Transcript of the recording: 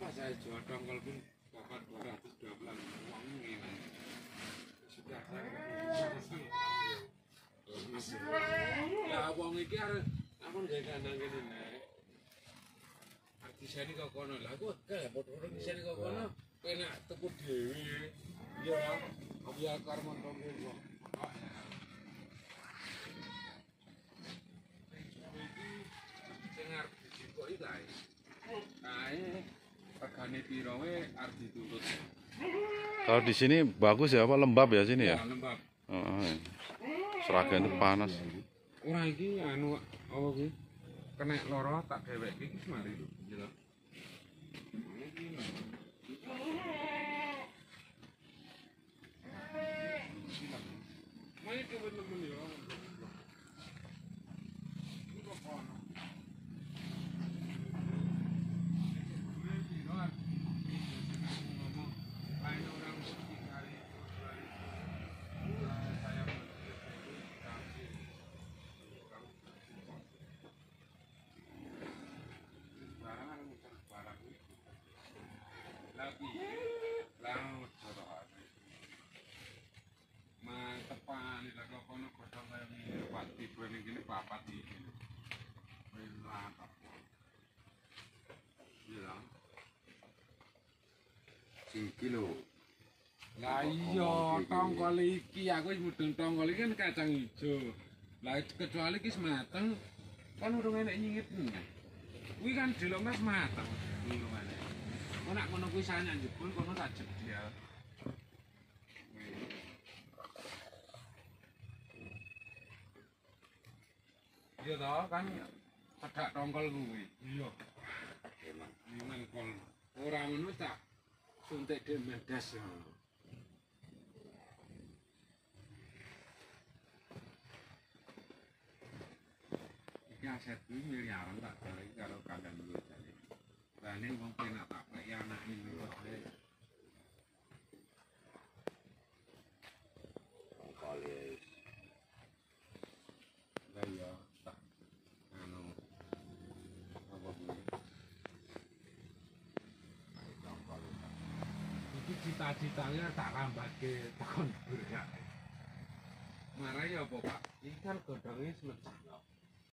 Pas saya jual dongkol pun dapat 212 uang ngilang. Sudah Ya wong iki arep aku gawe kandang kene nek. Artisane kok kono lah aku kae padha artisane kok kono penak tuku dhewe. Iya, aku ya karo montong regane piro wae arep diturut. Kalau di sini bagus ya apa lembab ya sini ya? lembab. Heeh. Seragen itu panas. Ora iki anu apa? Kena loro tak dheweke iki mari lho. Iya. Iki. Main Lagi laut jorokane. Mantepan nek kok kono godhong kaya ngene pati bene kene papat iki. Wis mantap. Iya. Sing kilo. Lah iya, tongkol iki aku wis mudeng tongkol iki kan kacang ijo. Lah kecuali ki wis mateng kan urung enek nyingit. Kuwi kan delok mas mateng. Maneh. Kok nak ngono kuwi sanya jebul kono tak jedel. Iya toh kan pedak tongkol kuwi. Iya. Emang. Memang kol. Ora ngono tak suntik dhe medas ngono. Iki aset kuwi miliaran tak balik karo kandang dulu jane. Lah nek wong penak tak peki anak ini kok. Kolis. Lah iya tak anu apa kuwi. Cita-citanya tak lambatke tekan berak. Marai apa, Pak? Iki kan godhonge semecah.